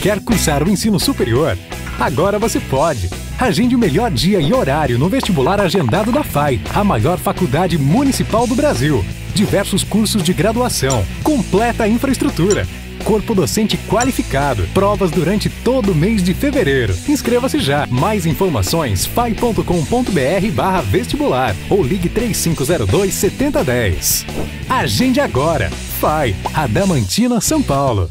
Quer cursar o ensino superior? Agora você pode. Agende o melhor dia e horário no vestibular agendado da FAI, a maior faculdade municipal do Brasil. Diversos cursos de graduação, completa infraestrutura, corpo docente qualificado, provas durante todo o mês de fevereiro. Inscreva-se já. Mais informações fai.com.br barra vestibular ou ligue 3502 7010. Agende agora. FAI, Adamantina, São Paulo.